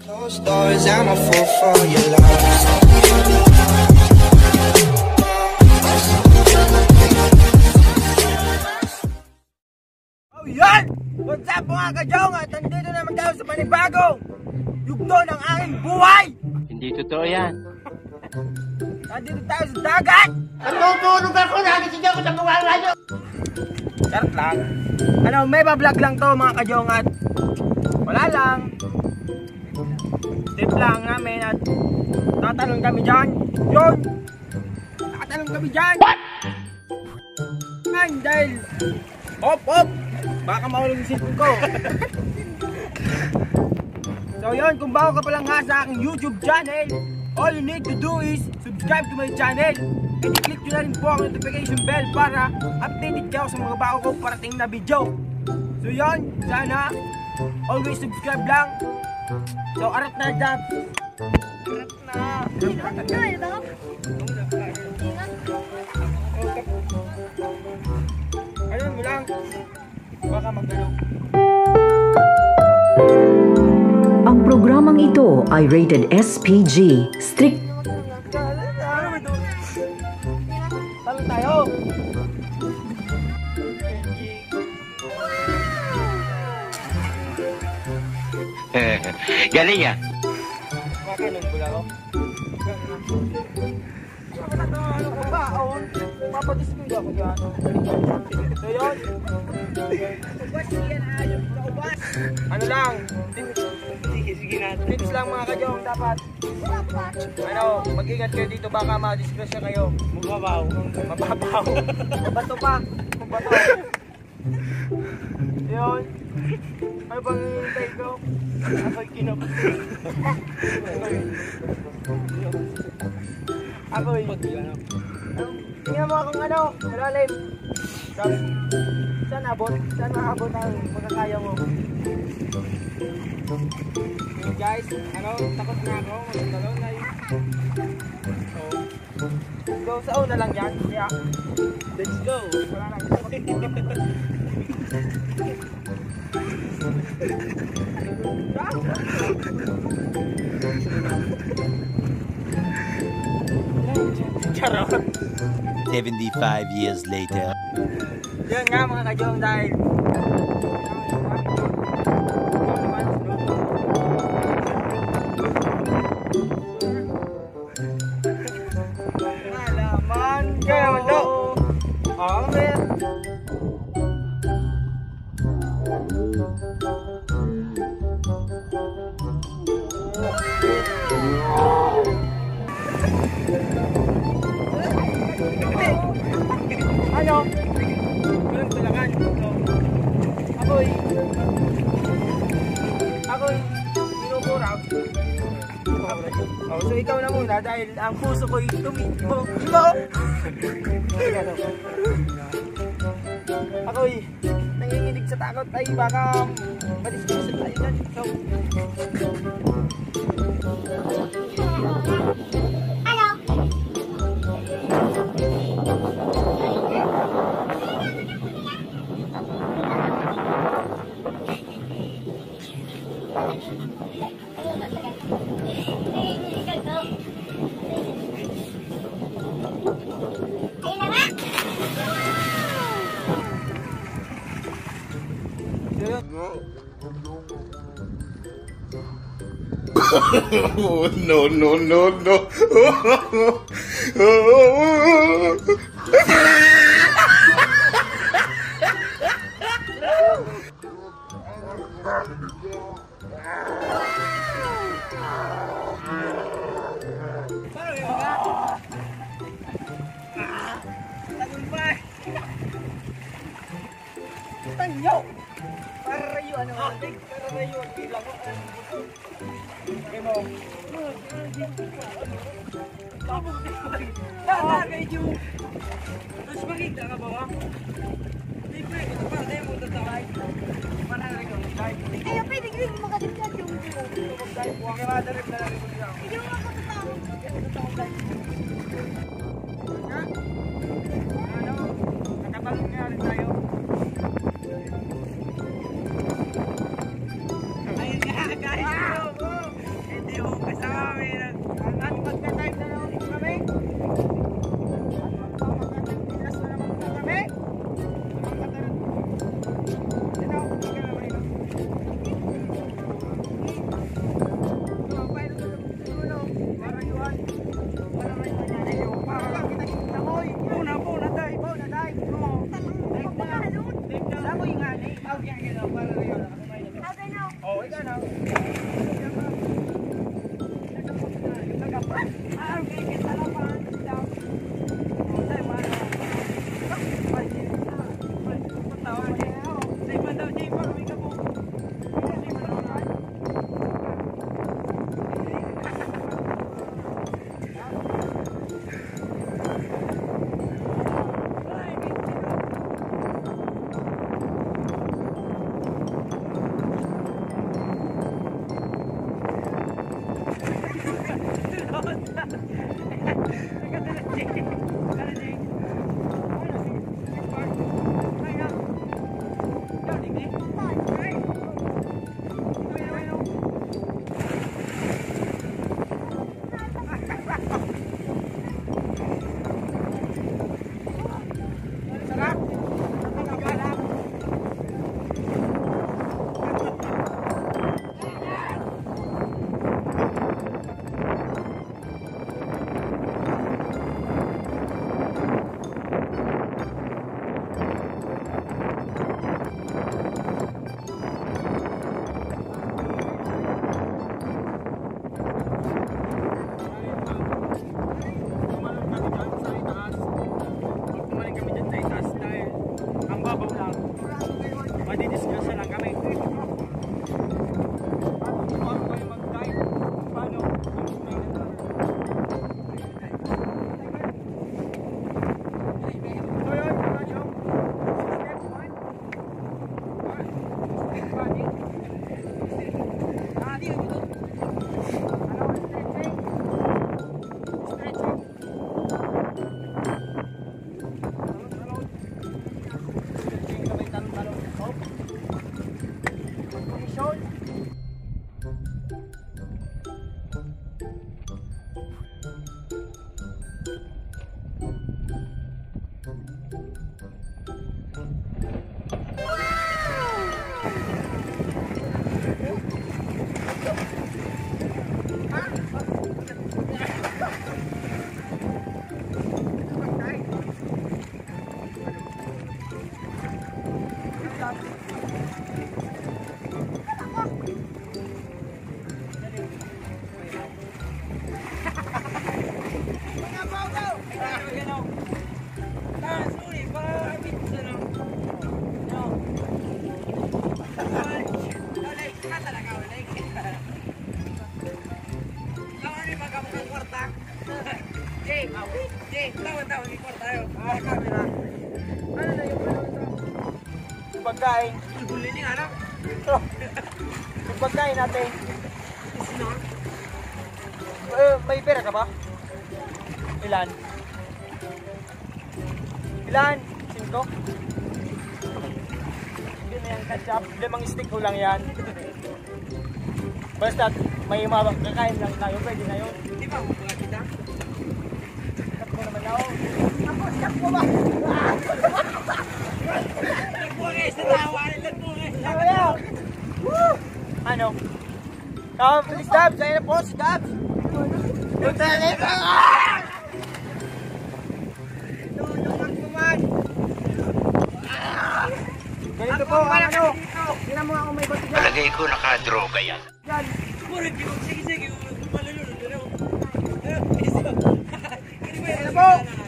Closed doors, I'm a fool for your love. Oh, yan! What's up mga kajong? At nandito naman tayo sa panibagong yugto ng aking buhay! Hindi totoo yan. Nandito tayo sa dagat! Natutulog ako, nagising ako sa buwan radyo. Charot lang. Ano, may bablog lang to mga kajong at wala lang. Tip lang namin at tatalon kami dyan. Yun! Tatalon kami dyan! Yan, dahil hop hop! Baka yung cellphone ko. so yun, kung bago ka pa lang nga sa aking YouTube channel, all you need to do is subscribe to my channel. And i-click nyo na rin po ang notification bell para updated kayo sa mga bago ko parating na video. So yun, sana always subscribe lang. So arat na dyan. Arat na. Ayun mo lang. Baka magano. Ang programang ito ay rated SPG. Strict Galing ah. Makanon ko lang. Ano ka ba? Aon, papadisipin ako dyan. So yun. Ano lang? Sige, sige na. Tips lang mga kajong dapat. Ano, mag-ingat kayo dito baka ma-disgrasya kayo. Mababaw. Mababaw. Mabato pa. Mabato. Yun. Ano bang hintay ko? Ako'y kinap. Ako'y... Tingnan mo akong ano, malalim. Sabi, saan abot? Saan maabot ang pagkakaya mo? Guys, ano, takot na ako. Magtalon na yun. So, sa una lang yan. Kaya, let's go. Wala lang. Charot. 75 years later. Ako'y ako'y minumuraw. Oh, so ikaw na muna dahil ang puso ko'y tumibo. Ikaw! ako'y nanginginig sa takot ay baka madiskusa tayo dyan. So, Oh, no, no, no, no. tagumpay! Tanyo! Ano? Parayo ang bilang ko. Okay mo. Tapos di ko Tama medyo. Mas makita ka ba? Di pre, ito pa tayo mo tatawag. Rin ko. Kaya pwede ko yung makadipdad yung buwang yung mga darip na lang ko Thank you. Yung pagkain. Ibuli niya, anak. Yung pagkain natin. Eh, may pera ka ba? Ilan? Ilan? Cinco? Hindi na yan ketchup. Limang stick ko lang yan. Basta may mga kakain lang tayo. Pwede na yun. Hindi ba? Mga kita? Takbo naman ako. Ano? Ah, please Dabs, ayun na po si Dabs. Punta na ito. Ganito po, ang ano? Tingnan mo ako may bati dyan. Palagay ko nakadroga yan. Yan. Ganito po. Naging yung baka ako naman dito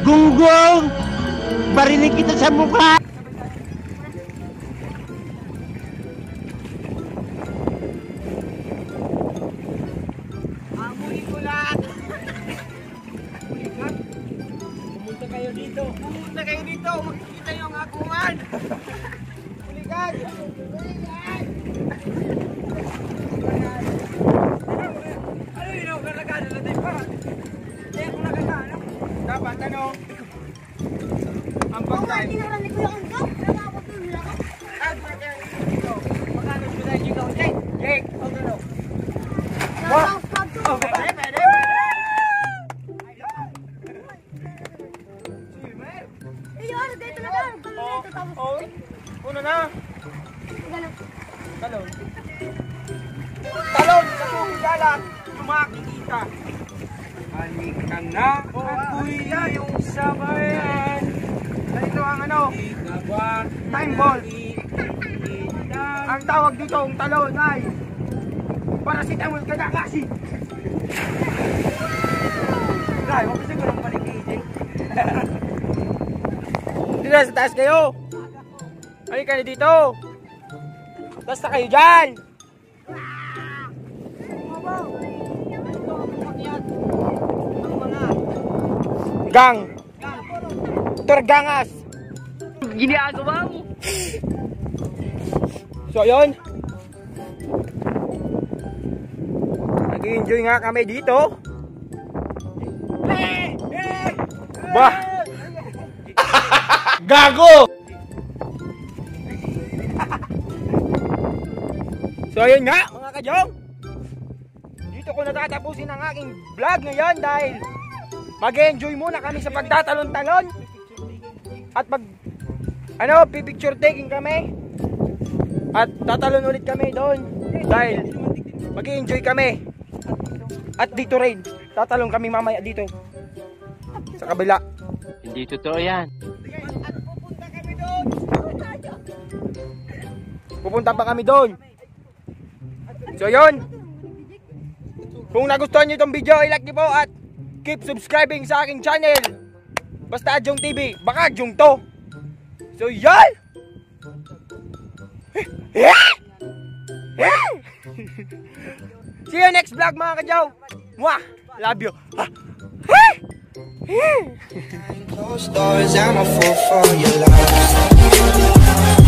Gunggong! Barinig kita sa mukha! Dapat ano? Ang Oo nga, pagkain. tinaranig ko yung angka. Nakakapagpil ako. Ang pagkain dito. Magkano ko na yung ikaw, Jake? Jake, hold on. What? Nakakapag Oh, pwede, pwede, pwede. Swimmer? Eh, yung ano, dito na tayo. Ganun Oh, dito, tapos oh. Una na. ganun. Talon. Talon sa tubig dalat. Tumakikita. Halik ka na. Ako'y yung sabayan. Ganito ang ano. Time ball. Ang tawag dito, ang talon ay paracetamol ka na kasi. Dahil, huwag kasi ko ng paligid. Dito sa taas kayo. Halika na dito. Basta kayo dyan. Gang. Turgangas. Ginagawa mo. So, yun. Nag-enjoy nga kami dito. Bah! Gago! So ayun nga mga kajong Dito ko natatapusin ang aking vlog ngayon dahil mag-enjoy muna kami sa pagtatalon-talon. At pag ano, pipicture taking kami. At tatalon ulit kami doon. Dahil mag-enjoy kami. At dito rin, tatalon kami mamaya dito. Sa kabila. Hindi totoo yan. At pupunta kami doon. Pupunta pa kami doon. So yun. Kung nagustuhan nyo itong video i-like nyo po at Keep subscribing sa aking channel Basta Adjong TV Baka Adjong to So yan See you next vlog mga kajaw. Mwah! Love you. Closed doors, I'm a fool for your love.